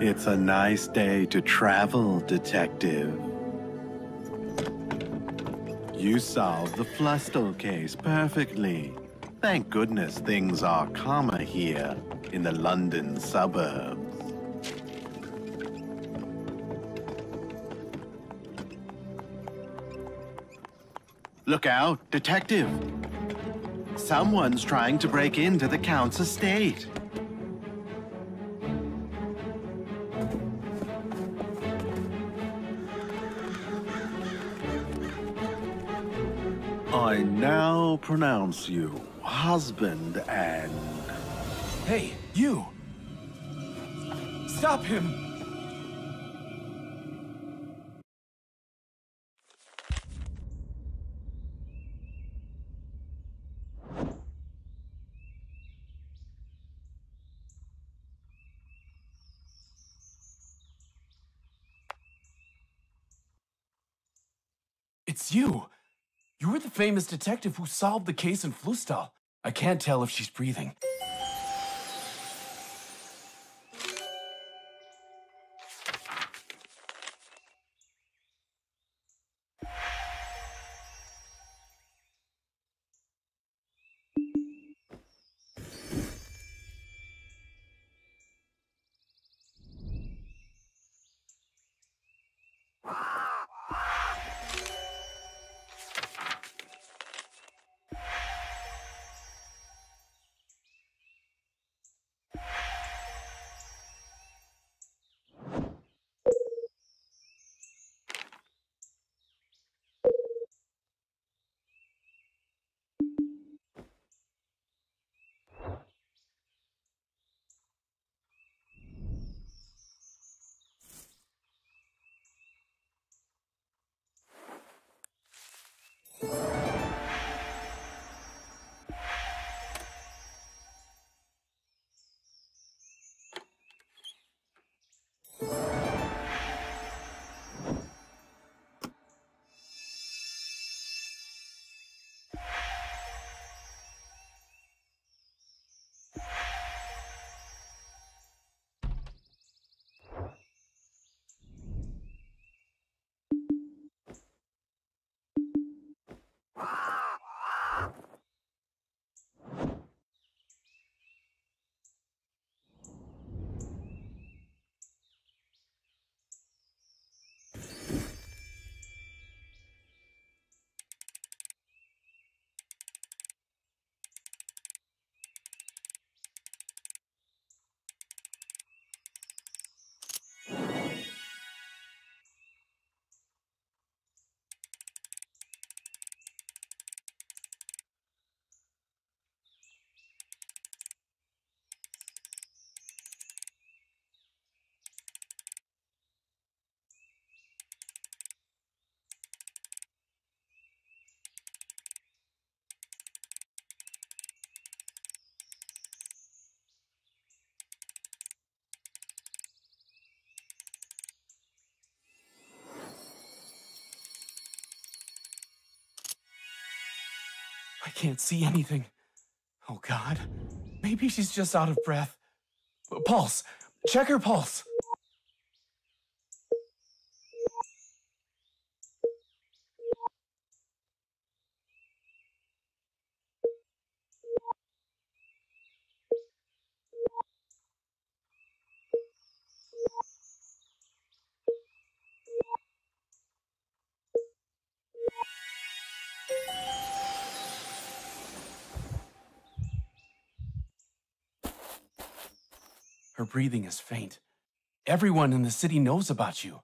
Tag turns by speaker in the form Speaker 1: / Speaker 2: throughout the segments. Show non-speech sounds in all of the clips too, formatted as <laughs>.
Speaker 1: It's a nice day to travel, Detective. You solved the Flustel case perfectly. Thank goodness things are calmer here in the London suburbs. Look out, Detective! Someone's trying to break into the Count's estate. Now pronounce you husband and...
Speaker 2: Hey, you! Stop him! It's you! Famous detective who solved the case in Flustal. I can't tell if she's breathing. I can't see anything. Oh god. Maybe she's just out of breath. Pulse. Check her pulse. Breathing is faint. Everyone in the city knows about you.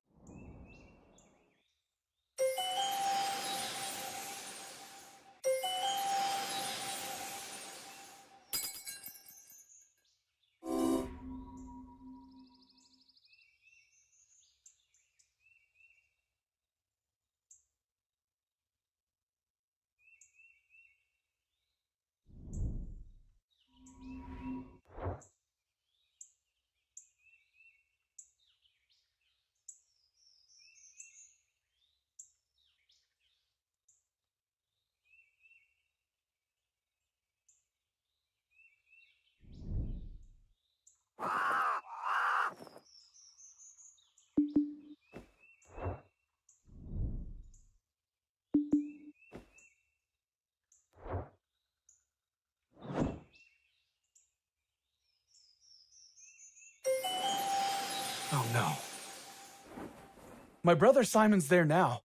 Speaker 2: My brother Simon's there now.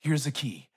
Speaker 2: Here's a key.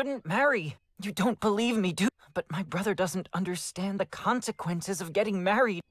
Speaker 3: Shouldn't marry. You don't believe me, do? But my brother doesn't understand the consequences of getting married.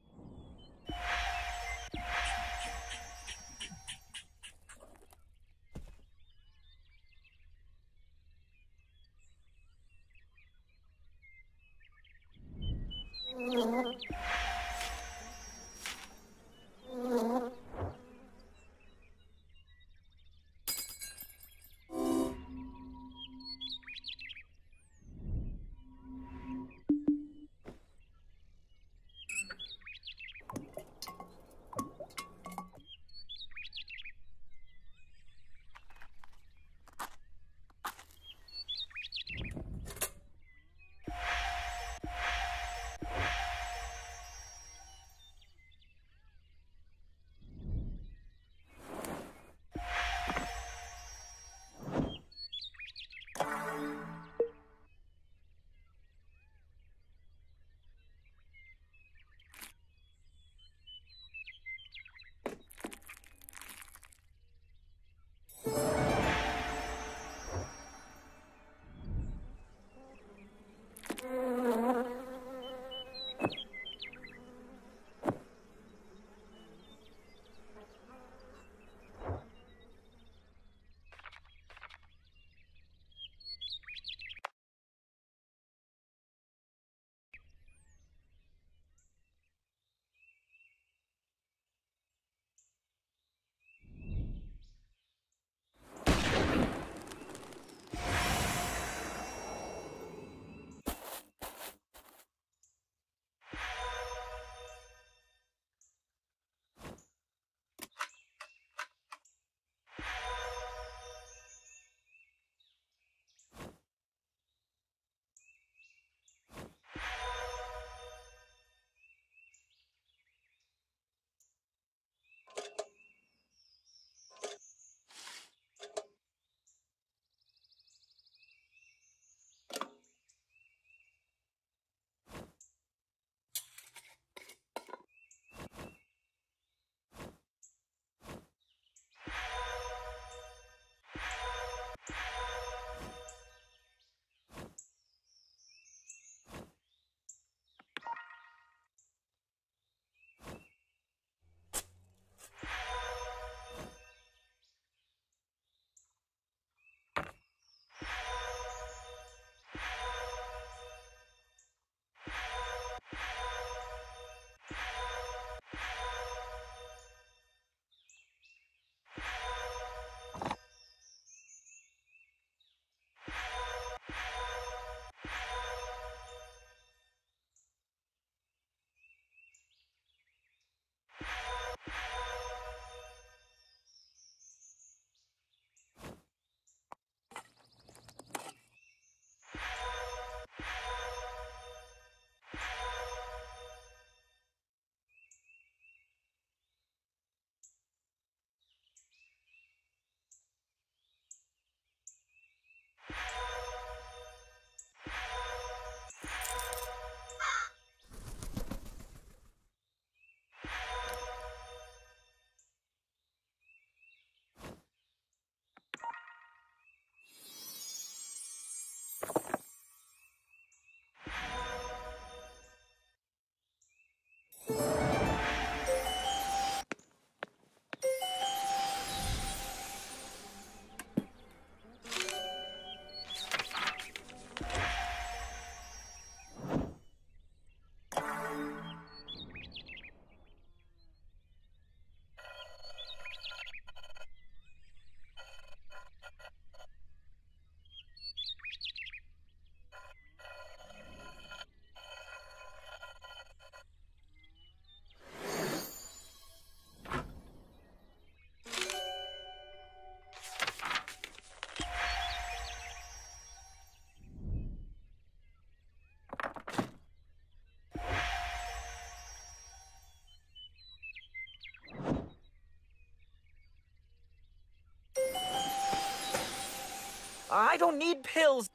Speaker 3: I don't need pills.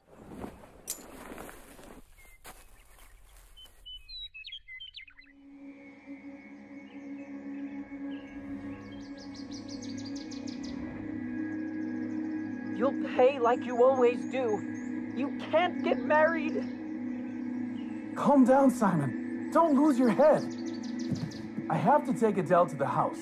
Speaker 3: You'll pay like you always do. You can't get married.
Speaker 2: Calm down, Simon. Don't lose your head. I have to take Adele to the house.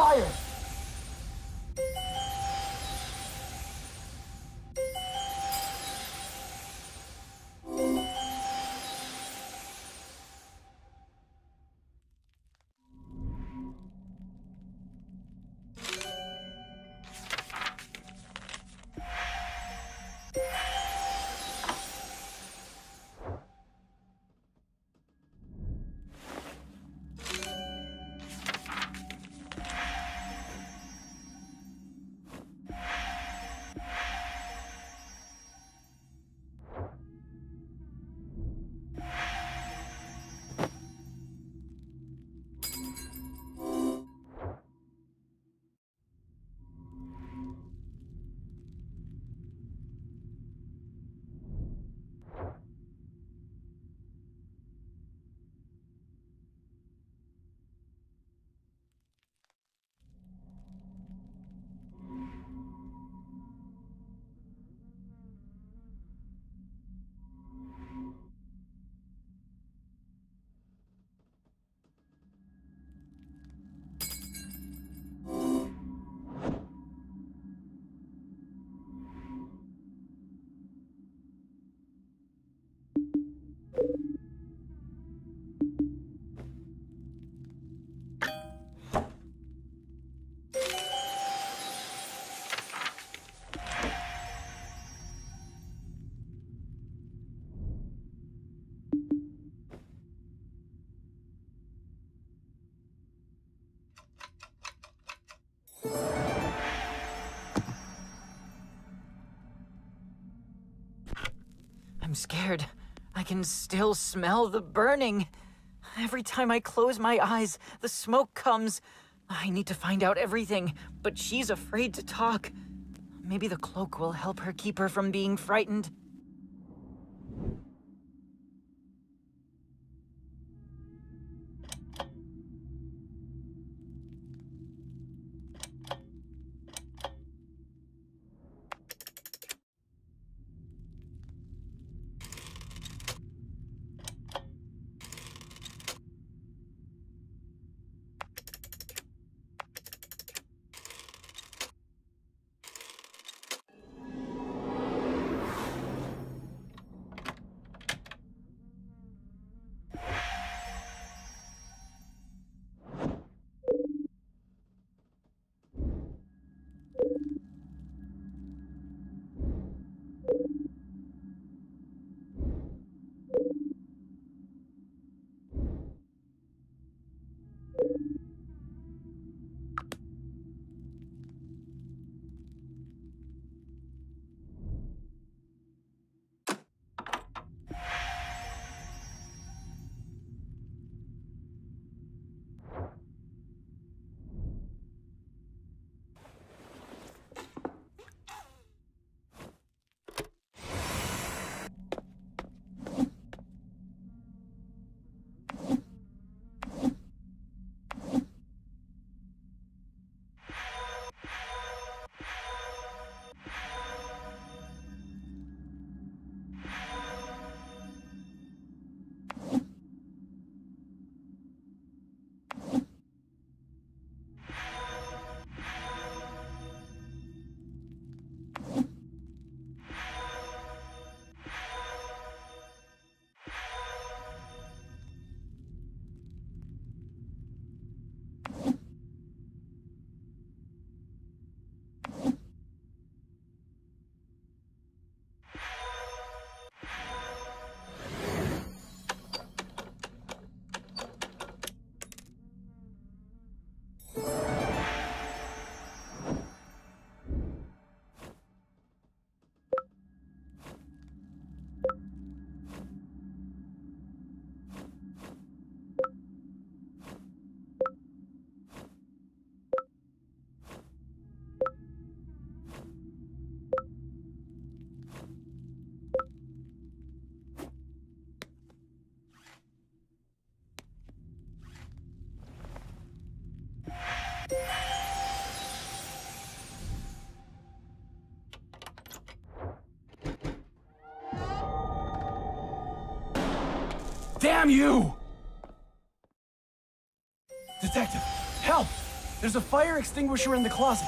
Speaker 2: Fire!
Speaker 3: I'm scared. I can still smell the burning. Every time I close my eyes, the smoke comes. I need to find out everything, but she's afraid to talk. Maybe the cloak will help her keep her from being frightened.
Speaker 2: Damn you! Detective, help! There's a fire extinguisher in the closet.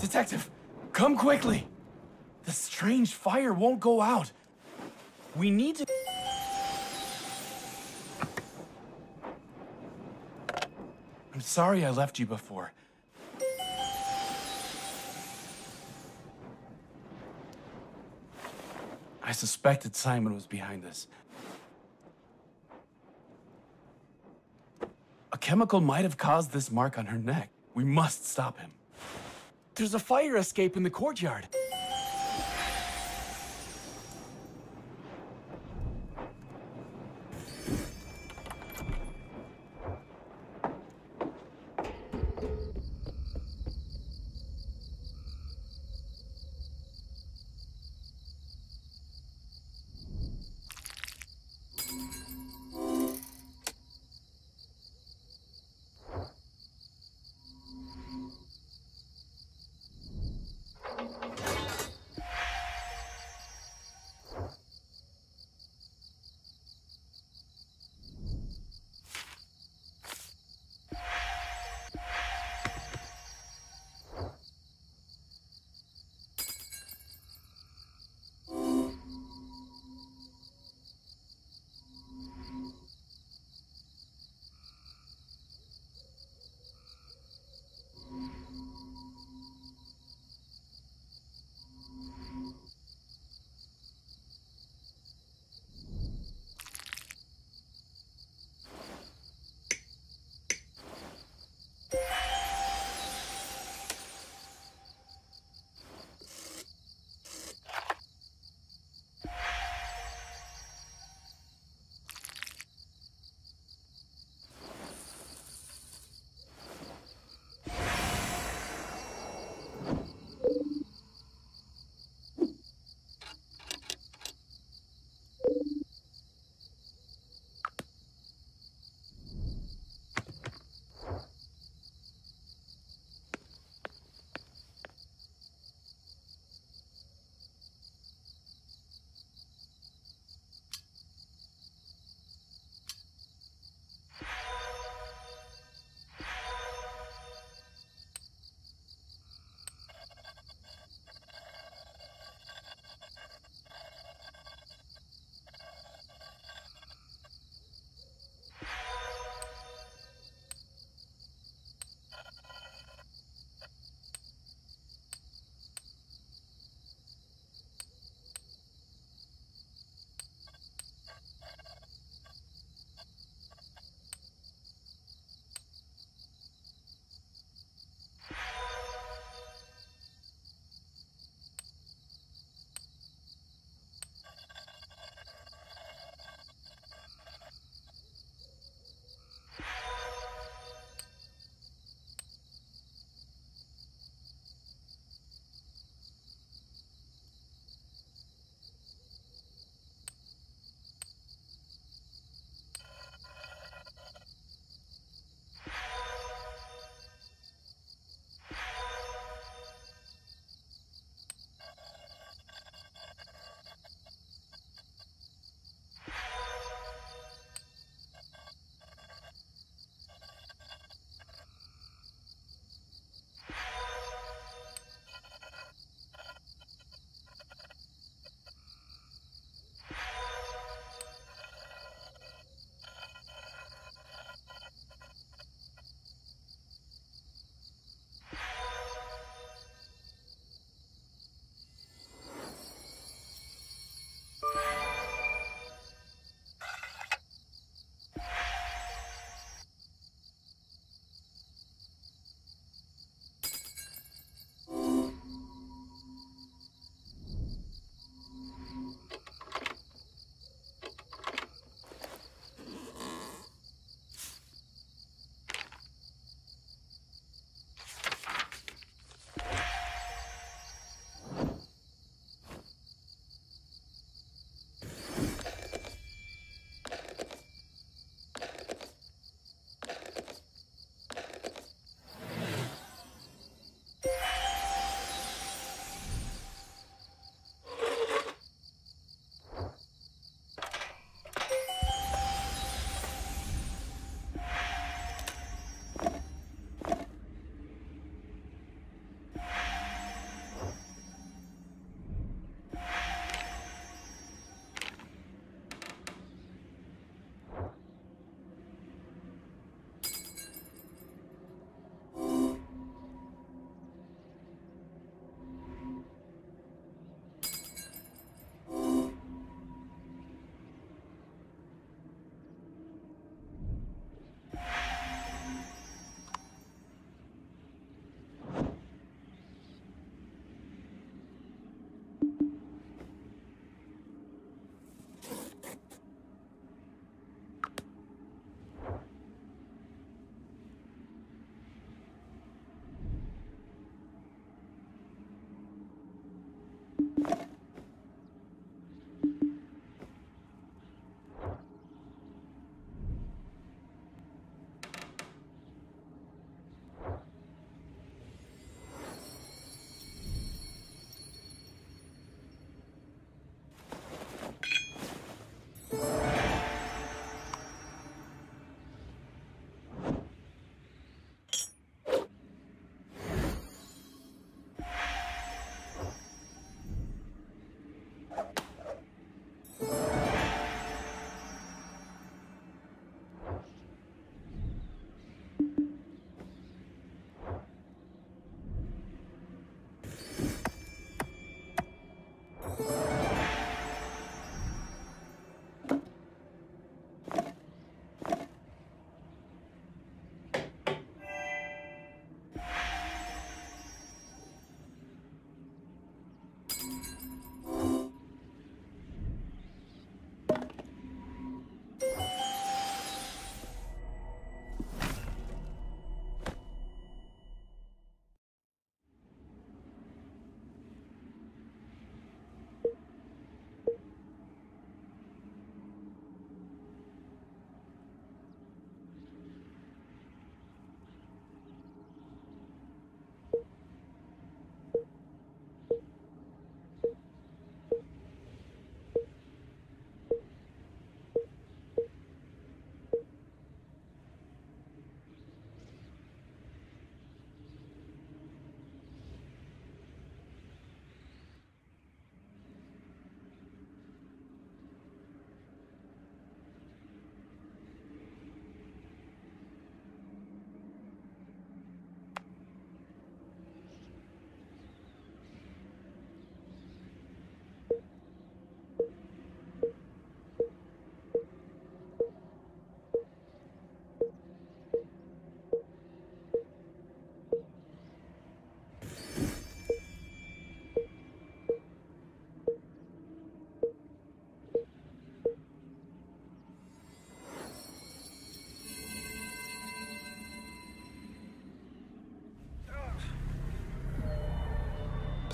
Speaker 2: Detective, come quickly! The strange fire won't go out. We need to... I'm sorry I left you before. I suspected Simon was behind this. A chemical might have caused this mark on her neck. We must stop him. There's a fire escape in the courtyard.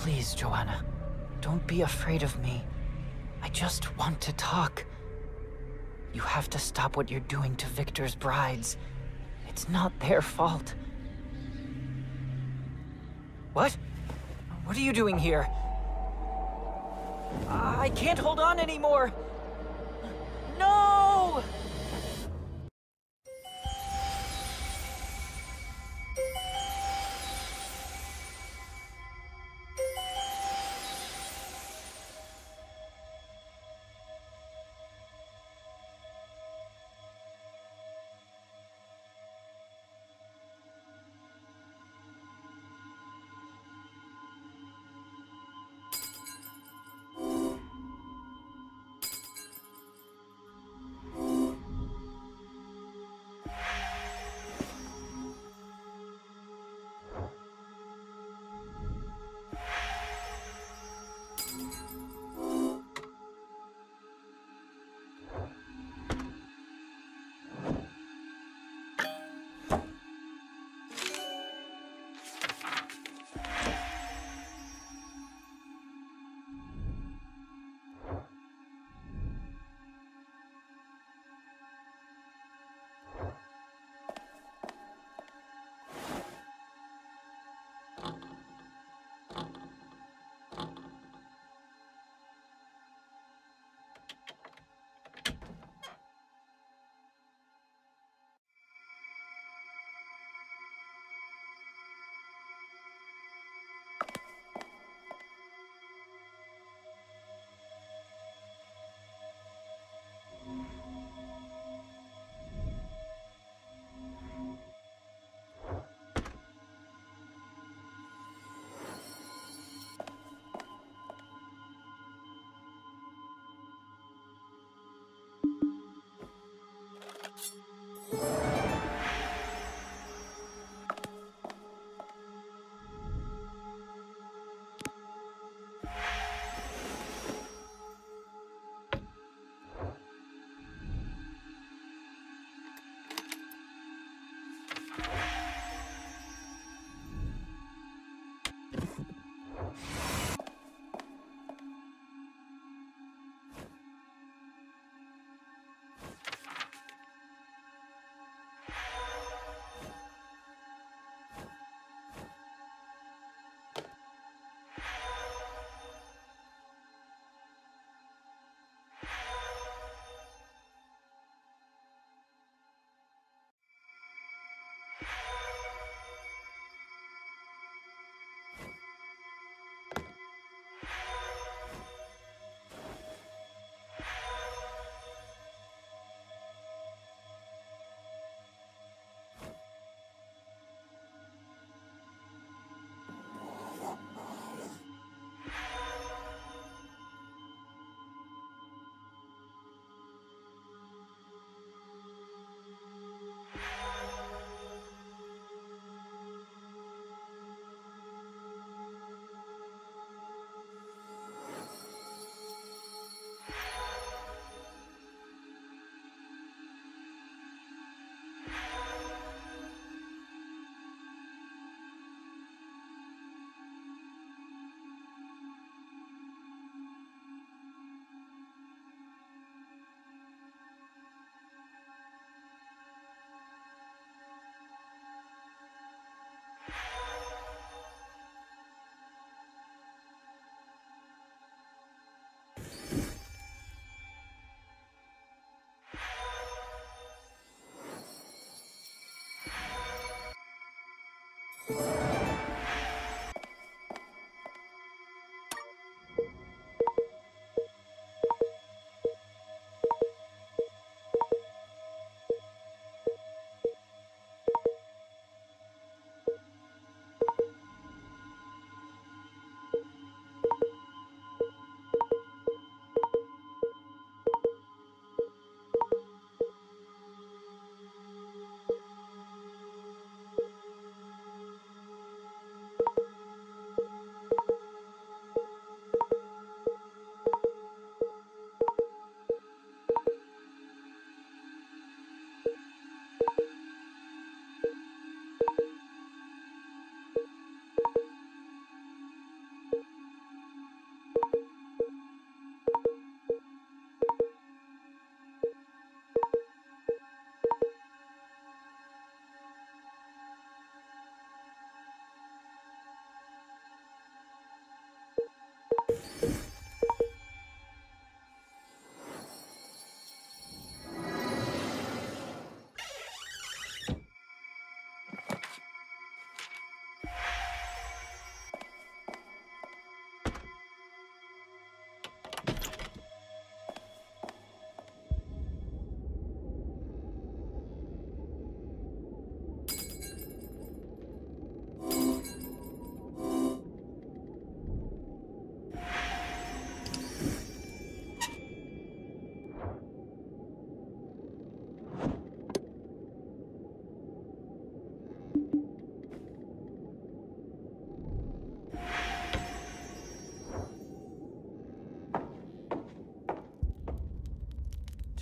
Speaker 3: Please, Joanna, don't be afraid of me. I just want to talk. You have to stop what you're doing to Victor's brides. It's not their fault. What? What are you doing here? I can't hold on anymore! you you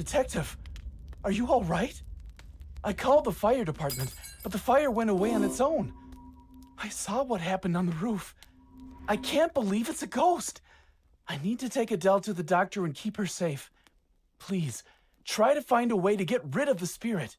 Speaker 2: Detective, are you all right? I called the fire department, but the fire went away on its own. I saw what happened on the roof. I can't believe it's a ghost. I need to take Adele to the doctor and keep her safe. Please, try to find a way to get rid of the spirit.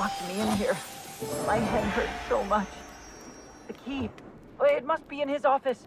Speaker 3: Locked me in here. My head hurts so much. The key. It must be in his office.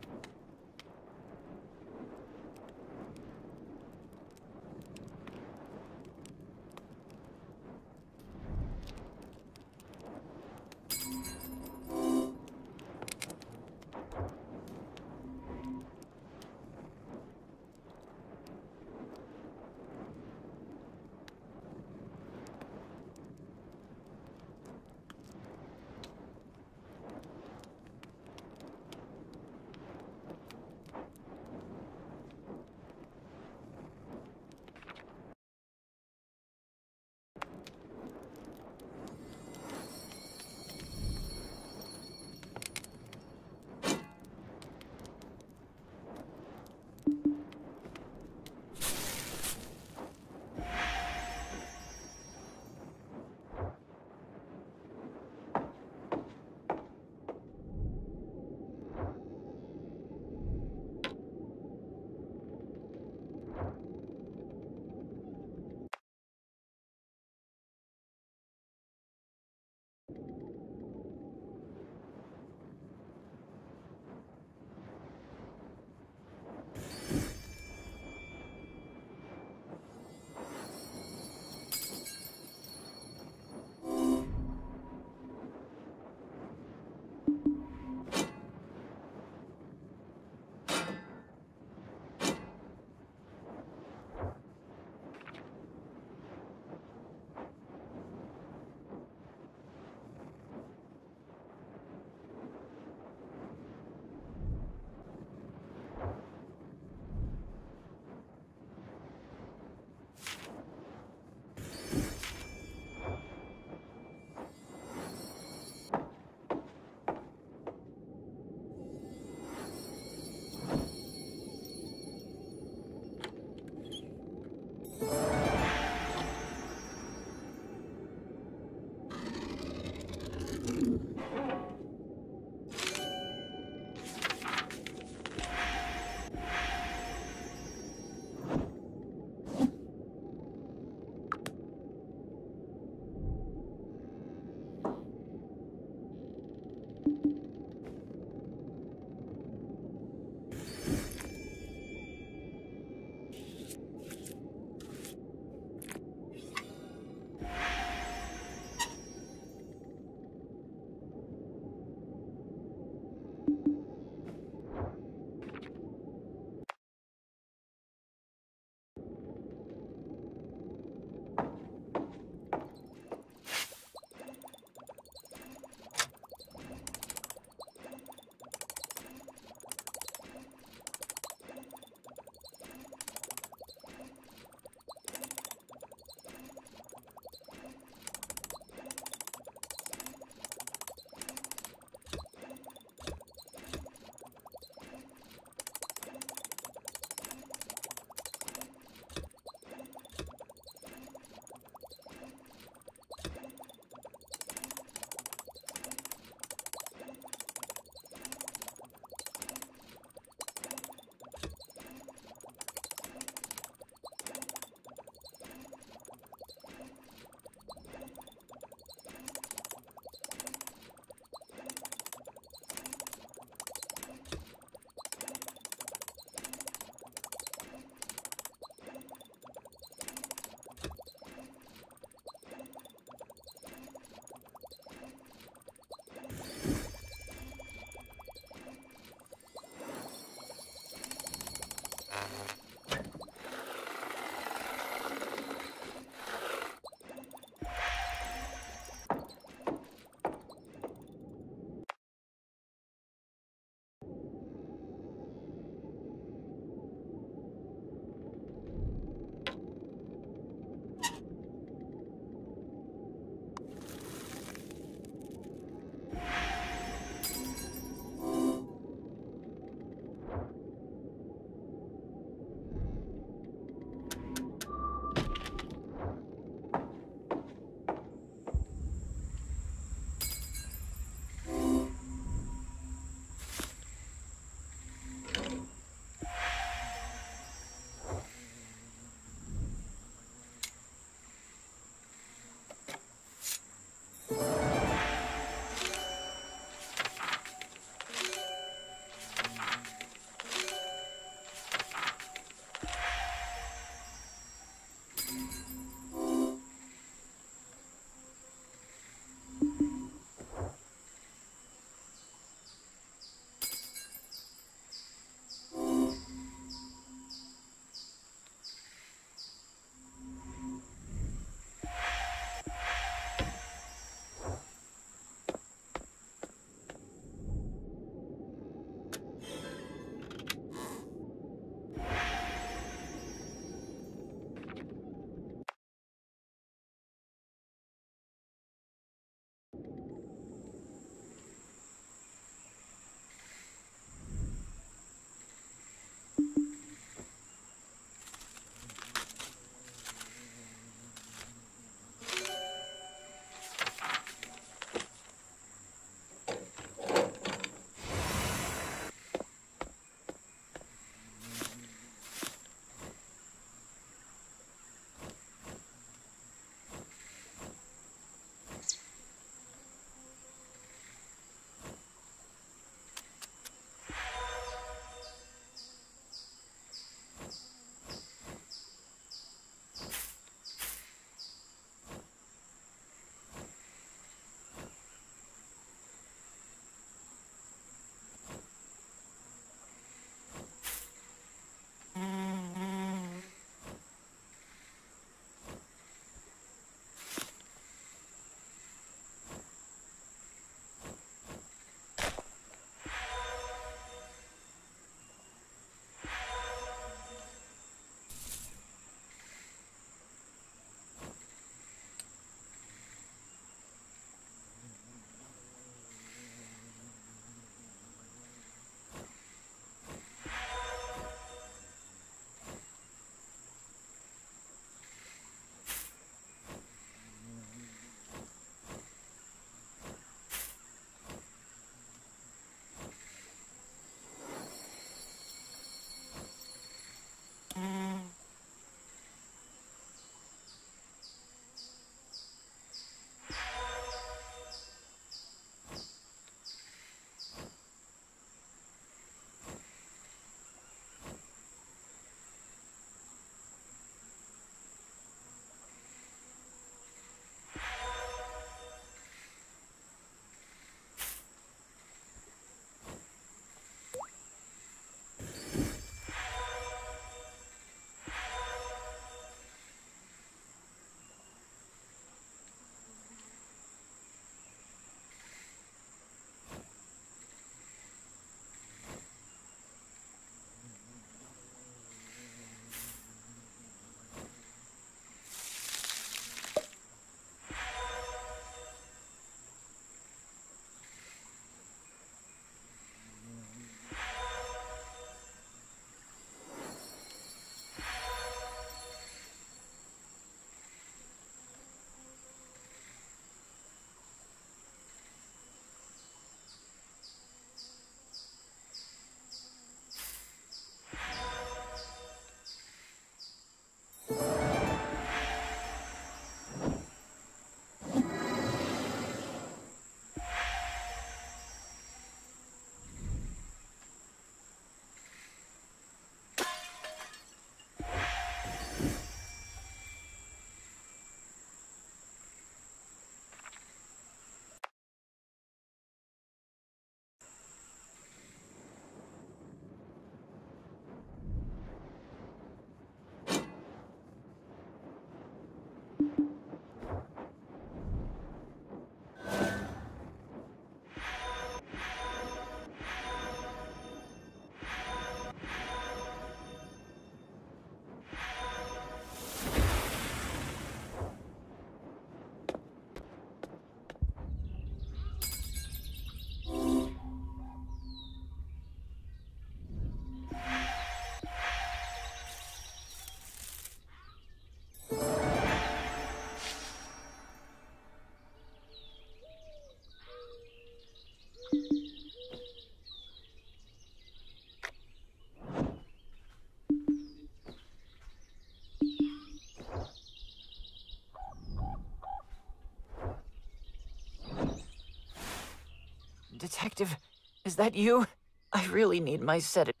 Speaker 3: Detective, is that you? I really need my sedative.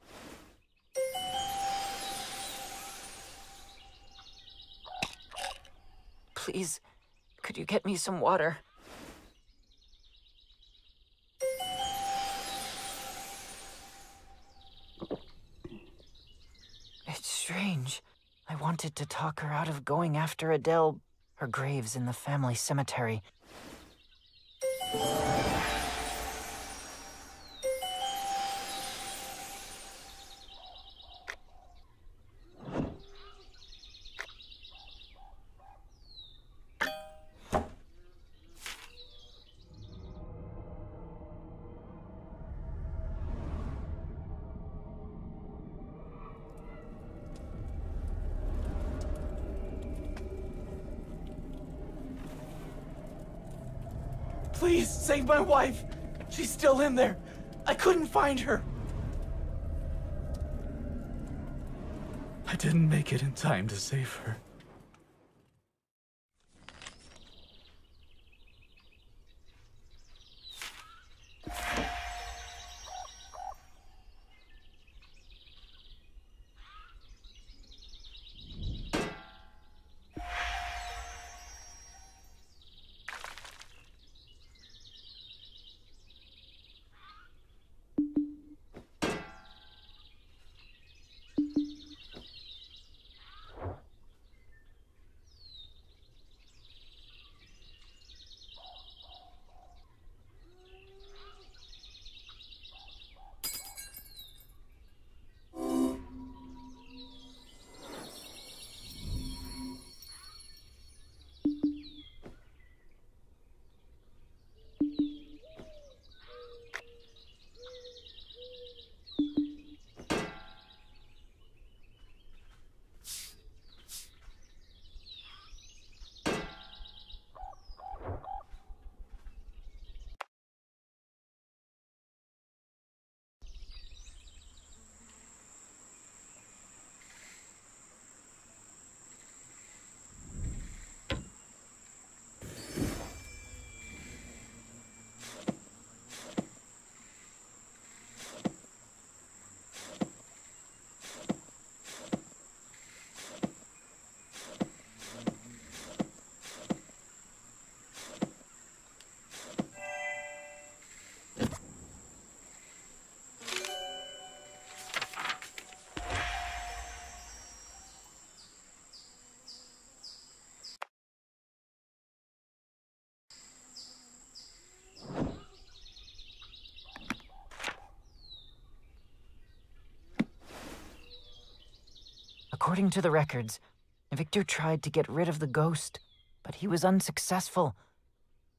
Speaker 3: Please, could you get me some water? It's strange. I wanted to talk her out of going after Adele. Her grave's in the family cemetery.
Speaker 2: Still in there. I couldn't find her. I didn't make it in time to save her.
Speaker 3: According to the records, Victor tried to get rid of the ghost, but he was unsuccessful.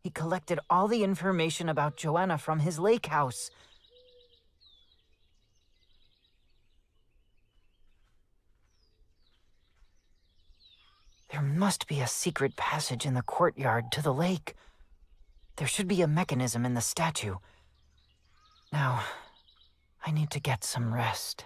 Speaker 3: He collected all the information about Joanna from his lake house. There must be a secret passage in the courtyard to the lake. There should be a mechanism in the statue. Now, I need to get some rest.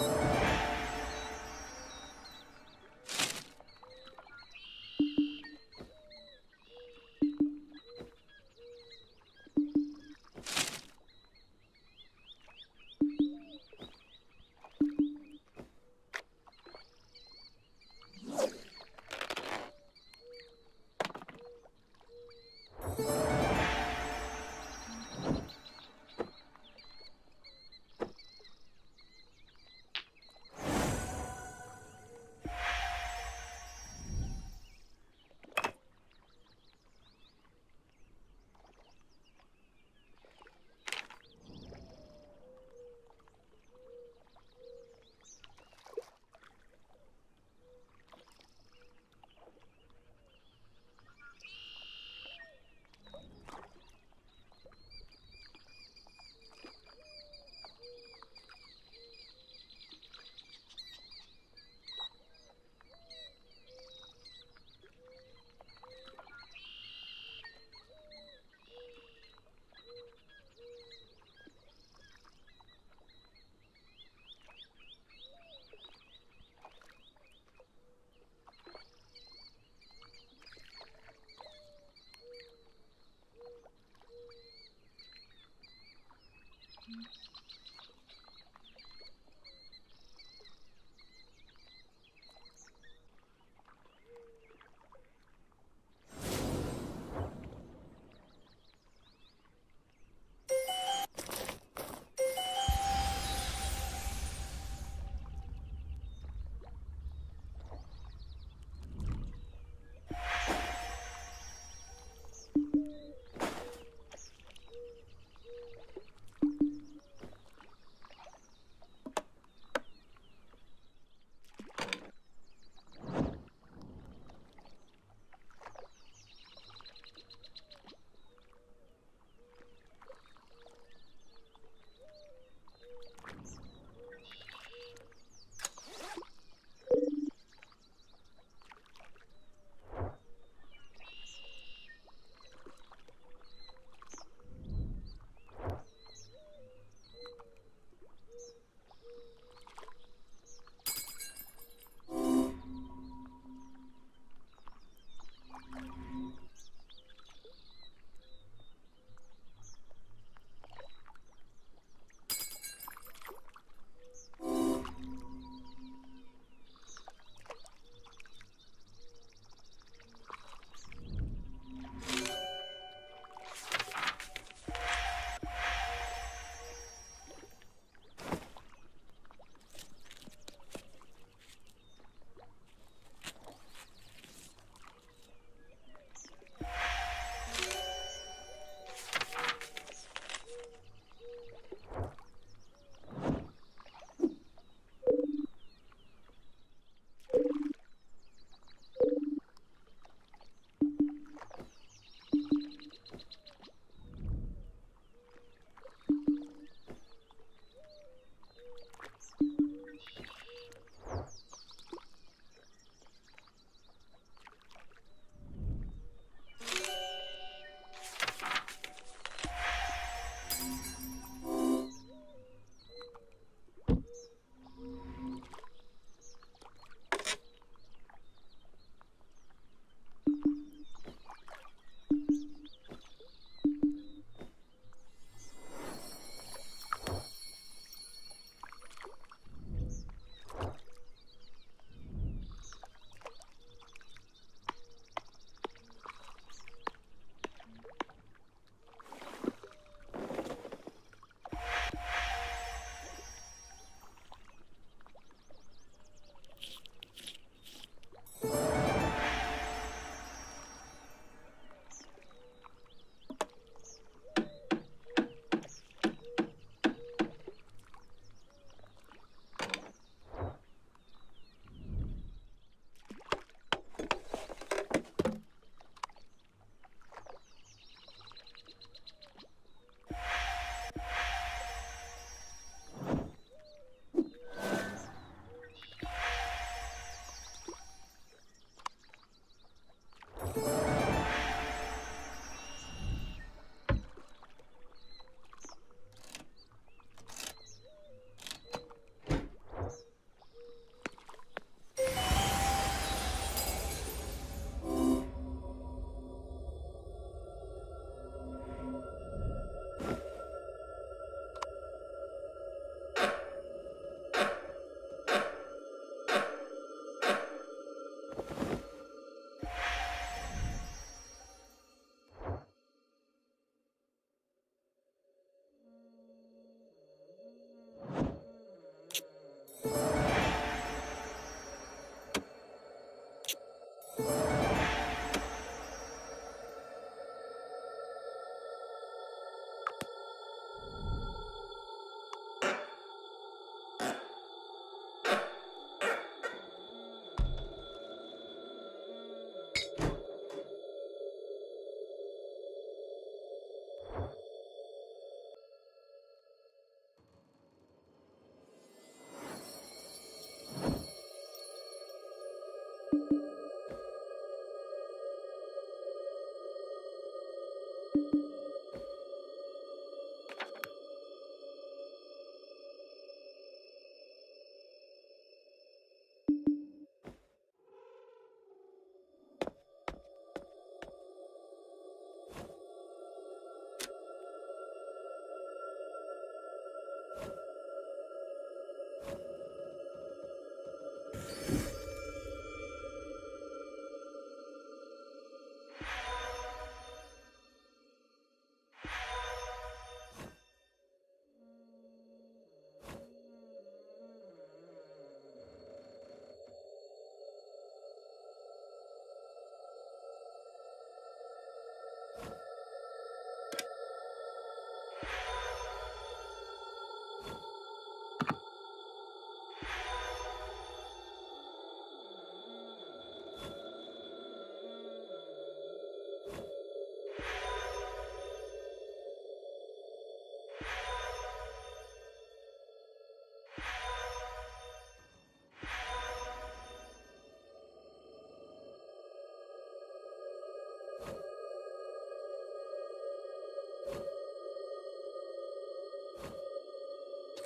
Speaker 3: you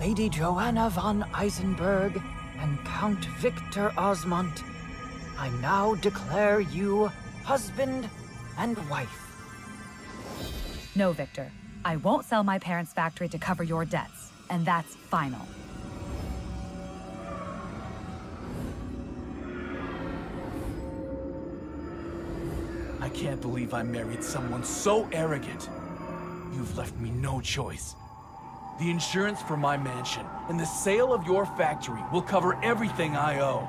Speaker 3: Lady Joanna von Eisenberg and Count Victor Osmond, I now declare you husband and wife.
Speaker 4: No, Victor. I won't sell my parents' factory to cover your debts, and that's final.
Speaker 2: I can't believe I married someone so arrogant. You've left me no choice. The insurance for my mansion and the sale of your factory will cover everything I owe.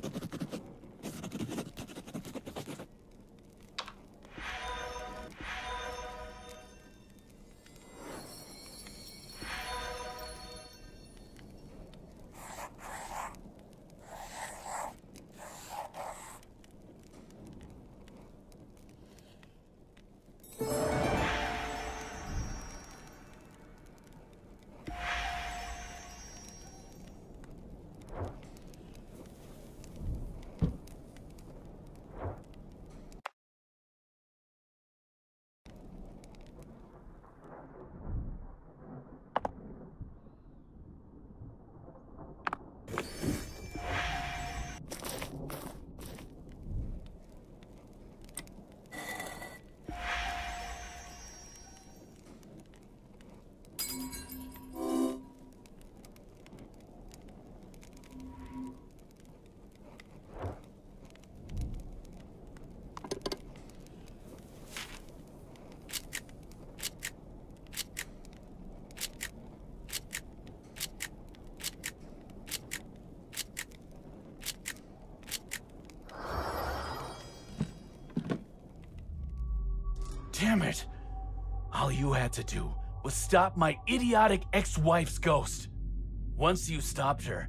Speaker 2: Damn it! All you had to do was stop my idiotic ex-wife's ghost. Once you stopped her,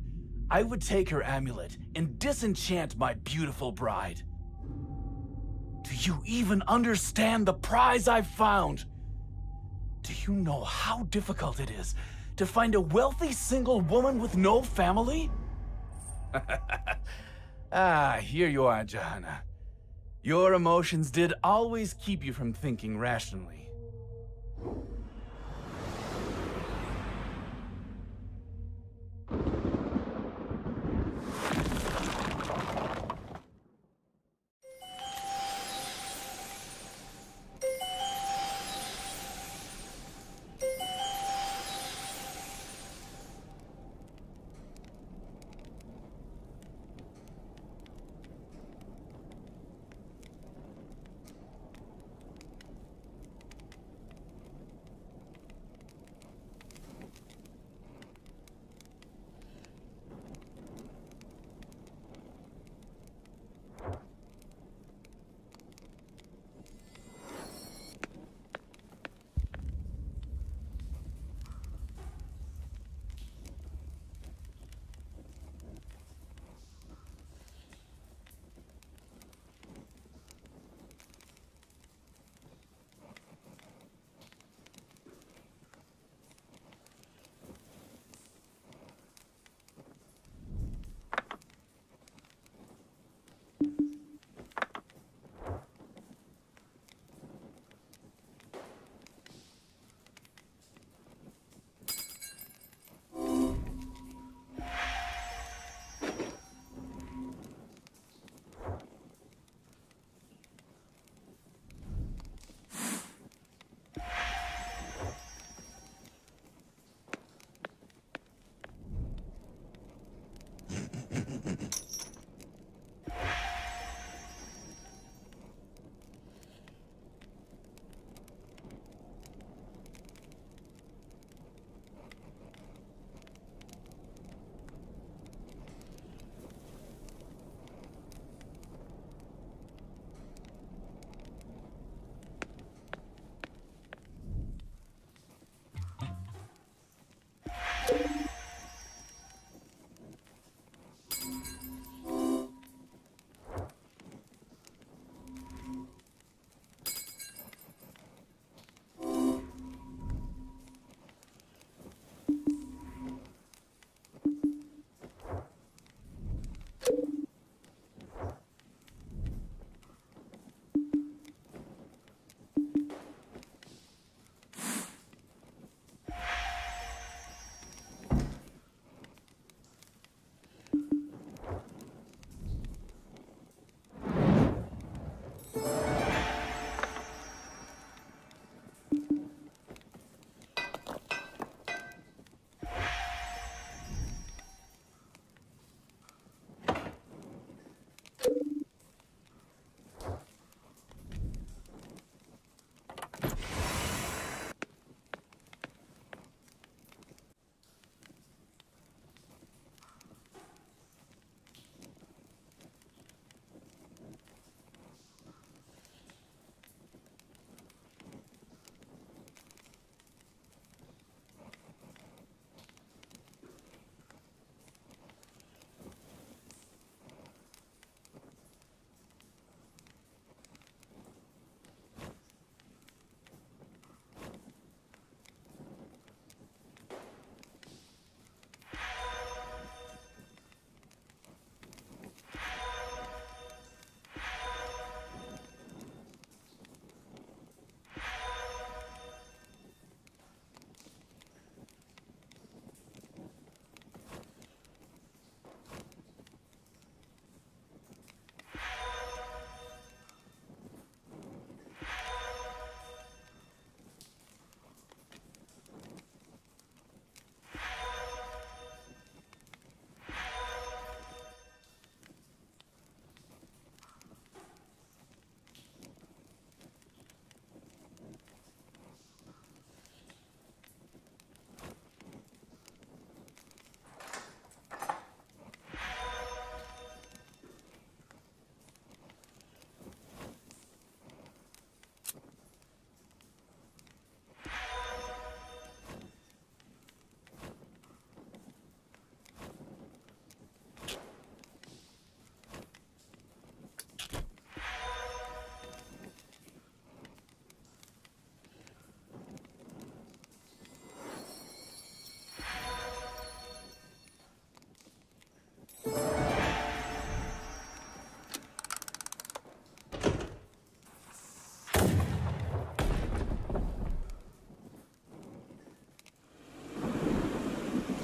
Speaker 2: I would take her amulet and disenchant my beautiful bride. Do you even understand the prize I've found? Do you know how difficult it is to find a wealthy single woman with no family? <laughs> ah, here you are, Johanna. Your emotions did always keep you from thinking rationally.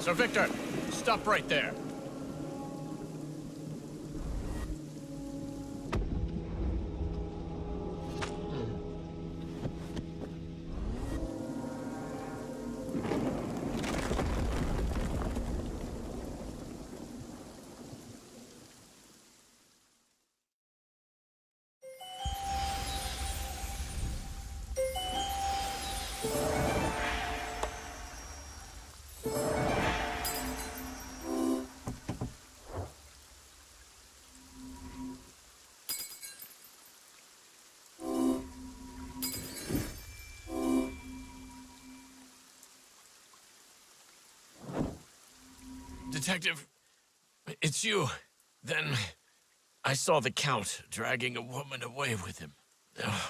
Speaker 5: Sir Victor, stop right there. Detective, it's you. Then I saw the Count dragging a woman away with him. Oh,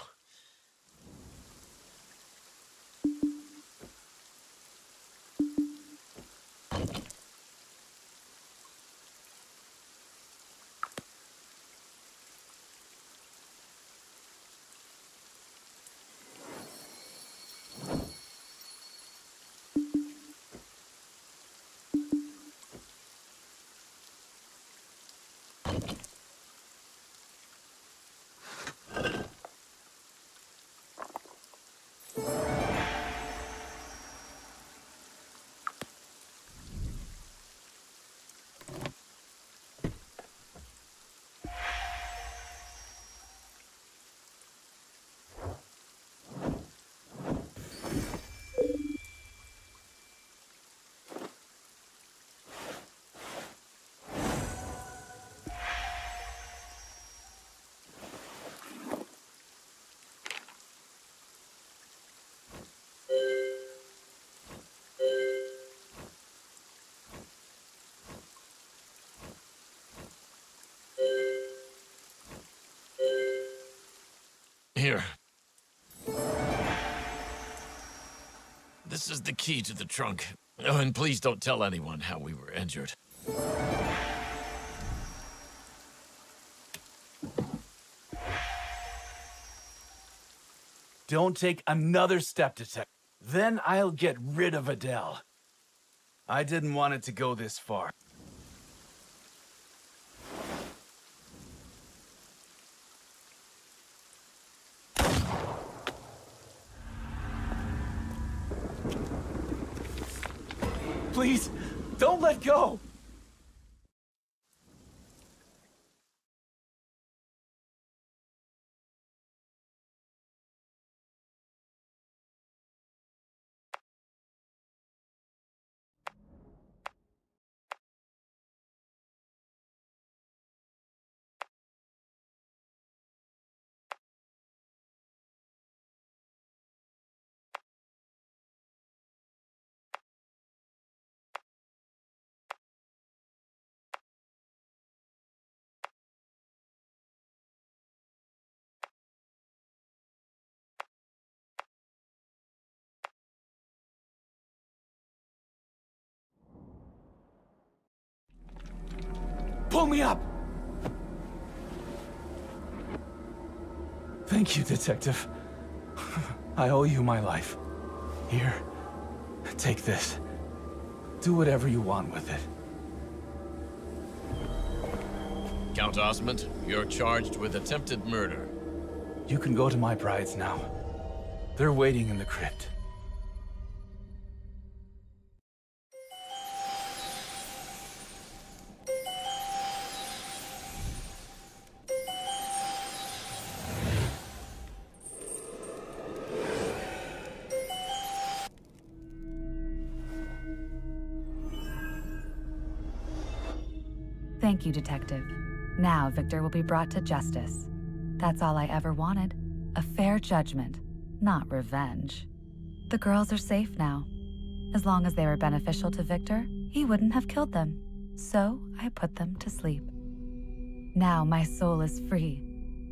Speaker 5: Here. This is the key to the trunk. Oh, and please don't tell anyone how we were injured.
Speaker 2: Don't take another step, Detective. Then I'll get rid of Adele. I didn't want it to go this far. Please, don't let go! Pull me up! Thank you, Detective. <laughs> I owe you my life. Here, take this. Do whatever you want with it.
Speaker 5: Count Osmond, you're charged with attempted murder.
Speaker 2: You can go to my brides now. They're waiting in the crypt.
Speaker 4: Thank you, Detective. Now Victor will be brought to justice. That's all I ever wanted. A fair judgment, not revenge. The girls are safe now. As long as they were beneficial to Victor, he wouldn't have killed them. So I put them to sleep. Now my soul is free.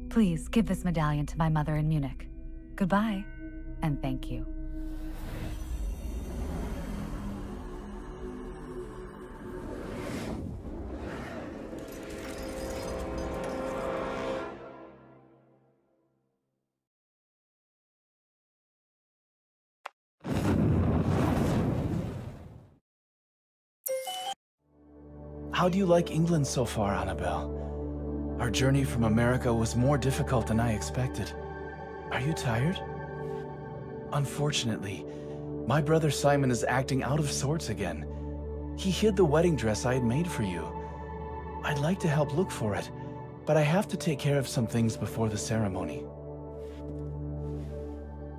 Speaker 4: Please give this medallion to my mother in Munich. Goodbye, and thank you.
Speaker 2: How do you like England so far, Annabelle? Our journey from America was more difficult than I expected. Are you tired? Unfortunately, my brother Simon is acting out of sorts again. He hid the wedding dress I had made for you. I'd like to help look for it, but I have to take care of some things before the ceremony.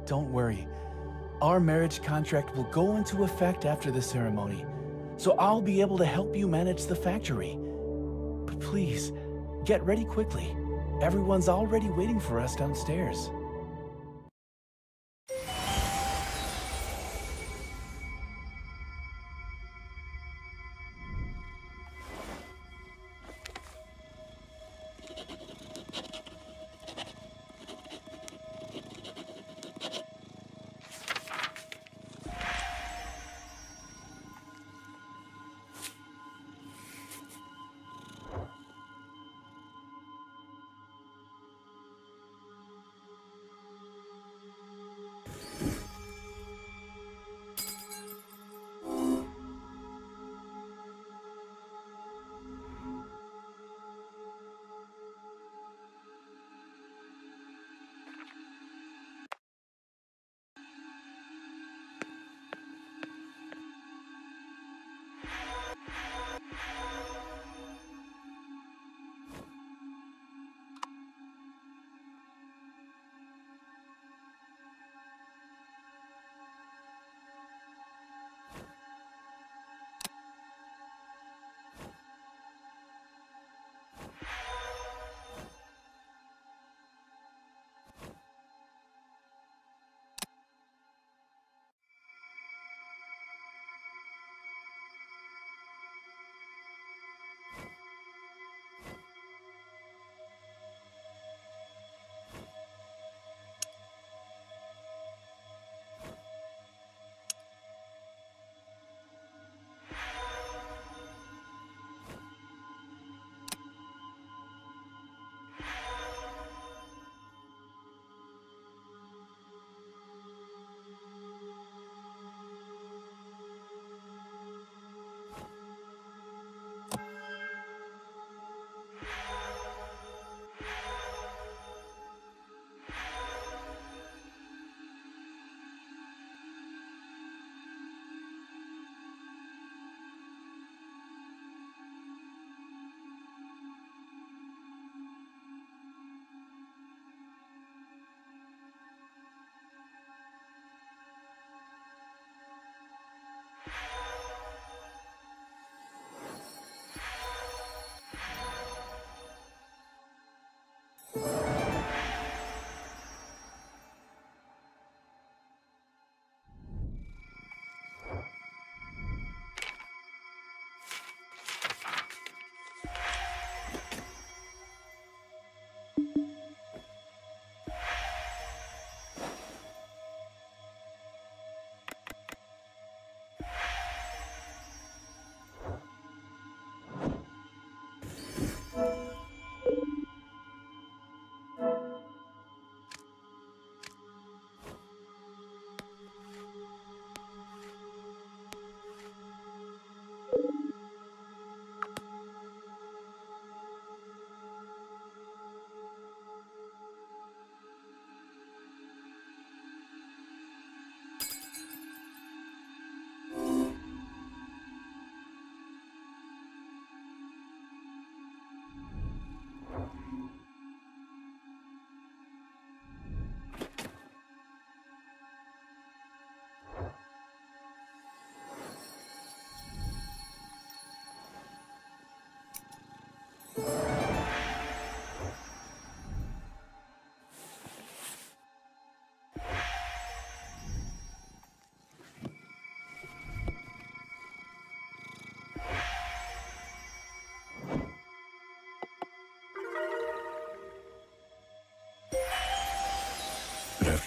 Speaker 2: Don't worry. Our marriage contract will go into effect after the ceremony, so I'll be able to help you manage the factory. But please, get ready quickly. Everyone's already waiting for us downstairs.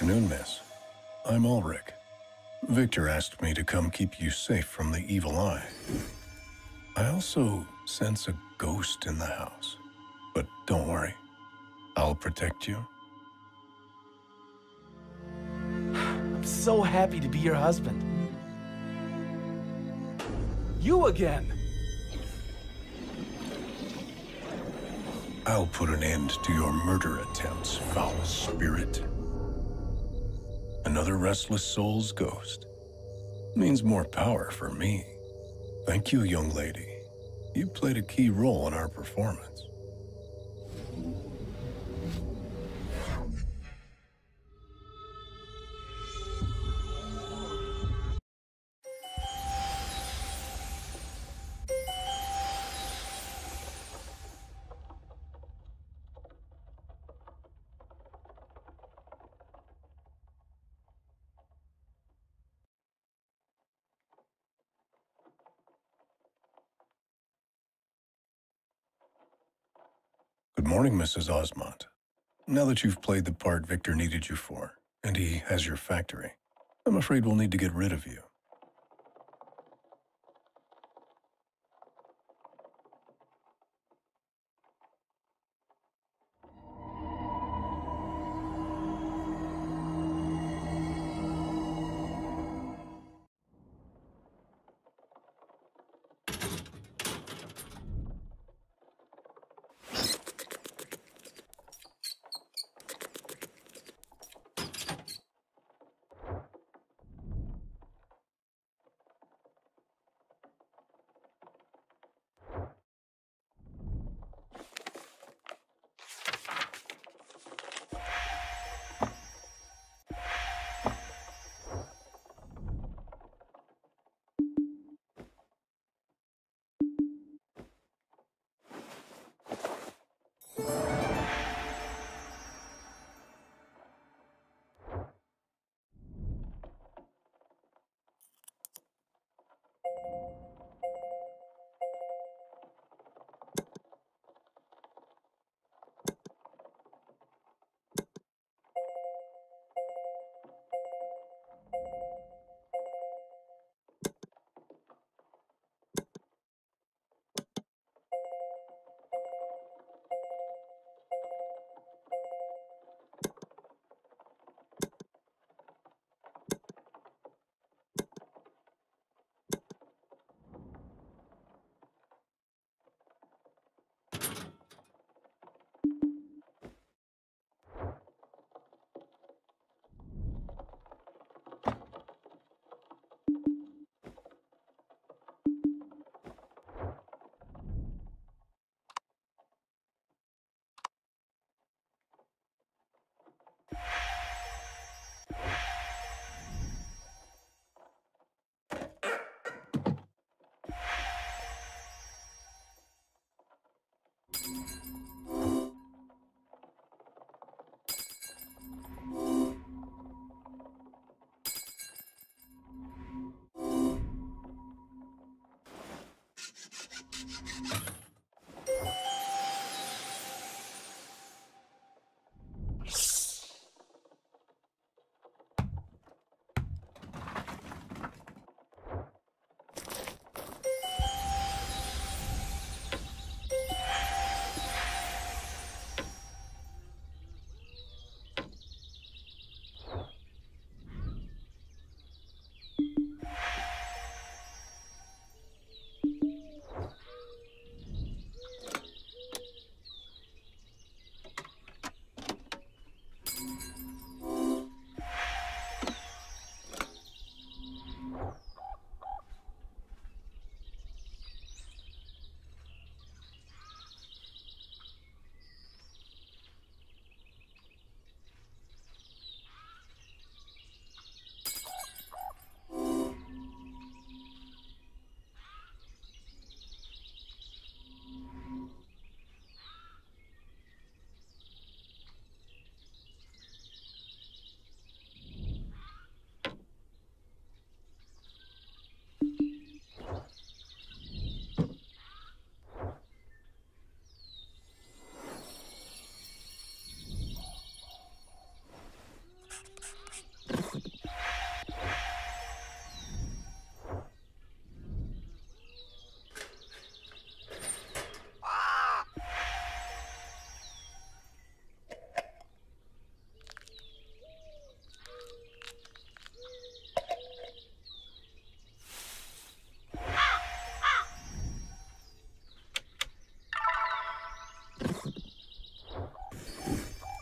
Speaker 6: Afternoon, miss. I'm Ulrich. Victor asked me to come keep you safe from the evil eye. I also sense a ghost in the house. But don't worry. I'll protect you.
Speaker 2: I'm so happy to be your husband. You again!
Speaker 6: I'll put an end to your murder attempts, foul spirit. Another restless soul's ghost. Means more power for me. Thank you, young lady. You played a key role in our performance. Morning, Mrs. Osmond. Now that you've played the part Victor needed you for, and he has your factory, I'm afraid we'll need to get rid of you.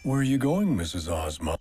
Speaker 6: Where are you going, Mrs. Osmond?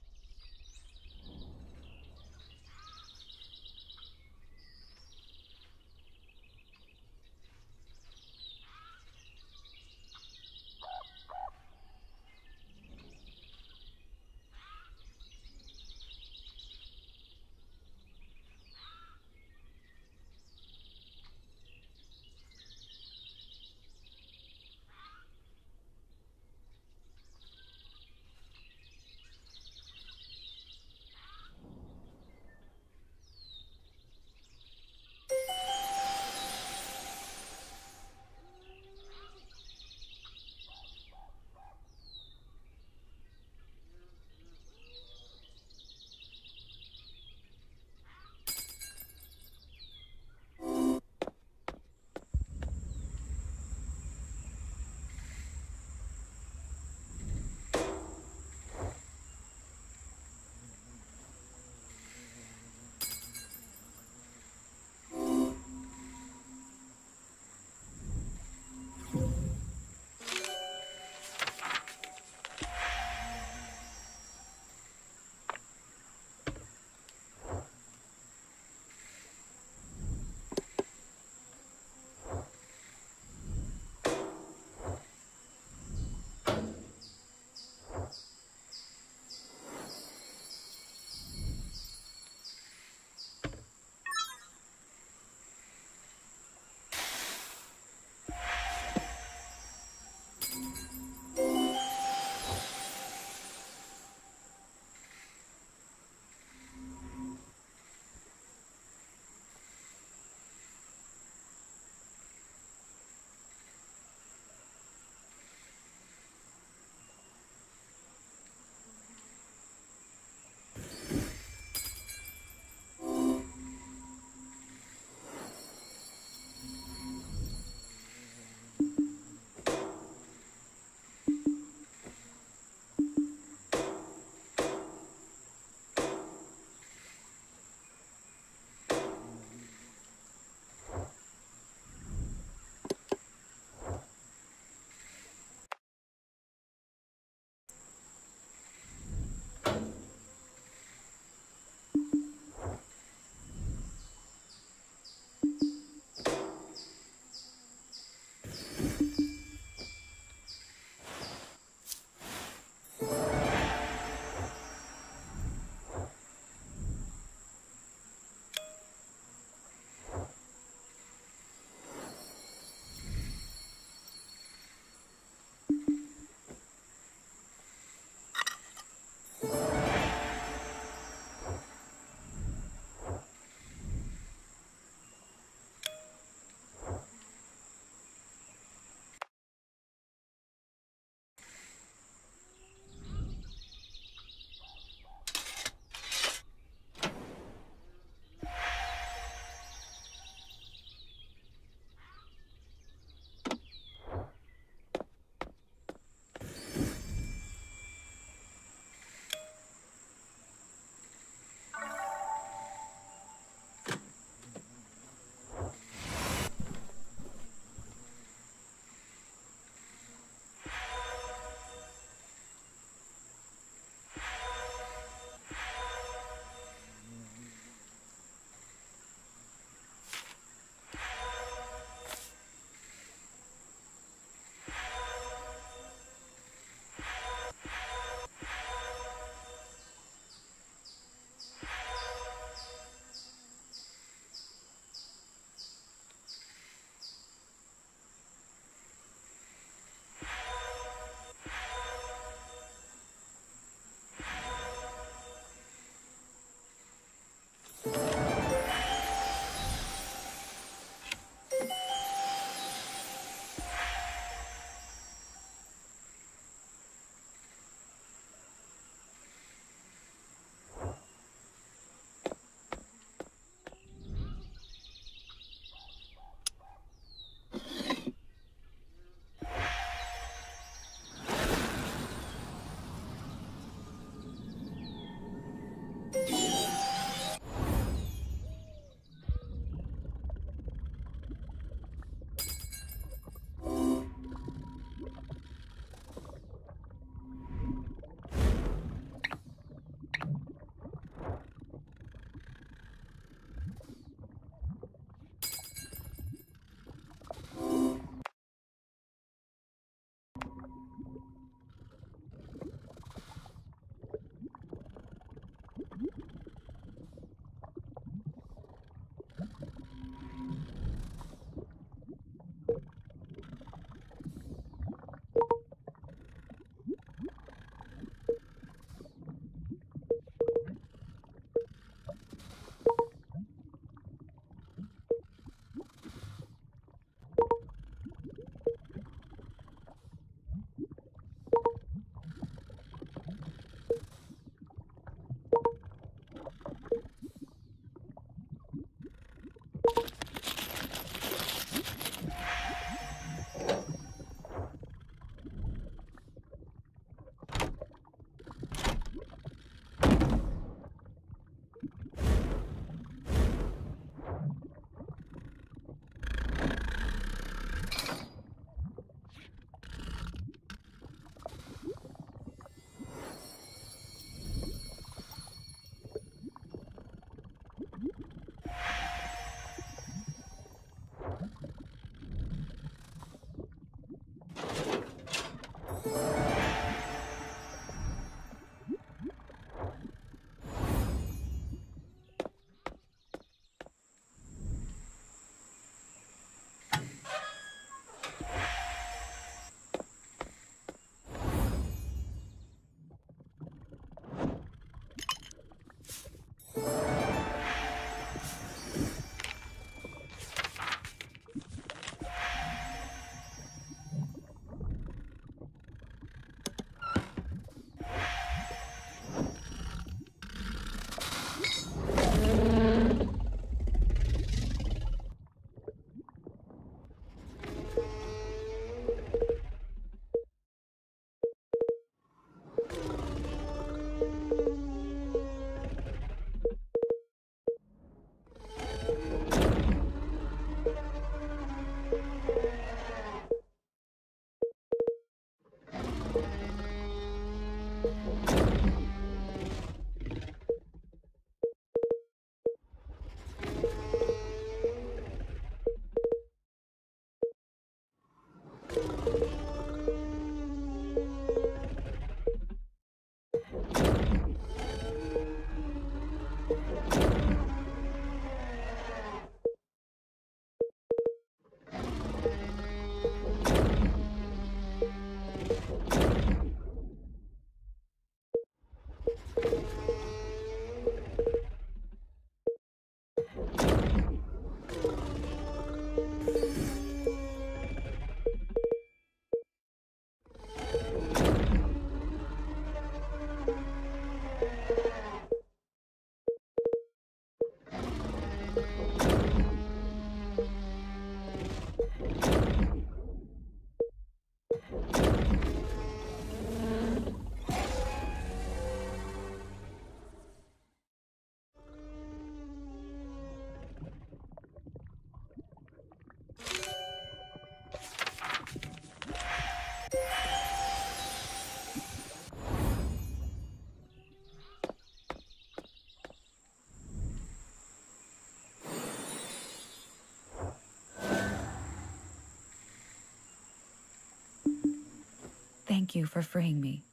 Speaker 4: Thank you for freeing me.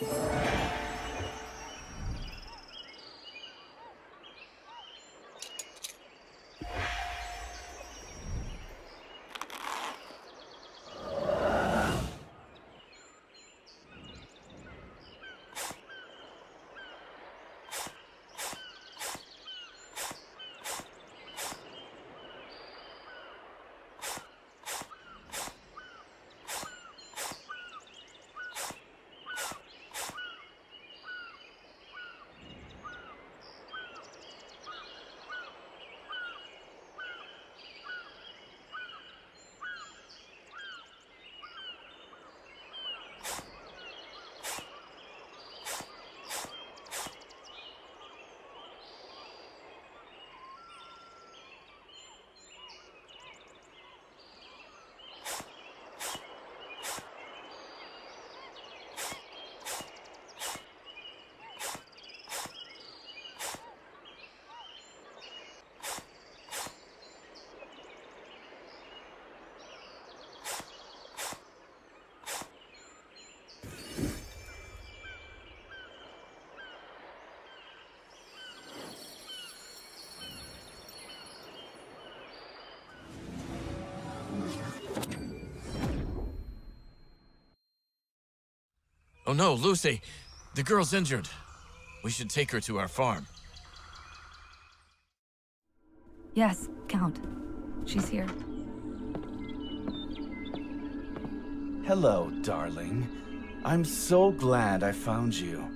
Speaker 5: you Oh no, Lucy! The girl's injured. We should take her to our farm.
Speaker 4: Yes, Count. She's here.
Speaker 2: Hello, darling. I'm so glad I found you.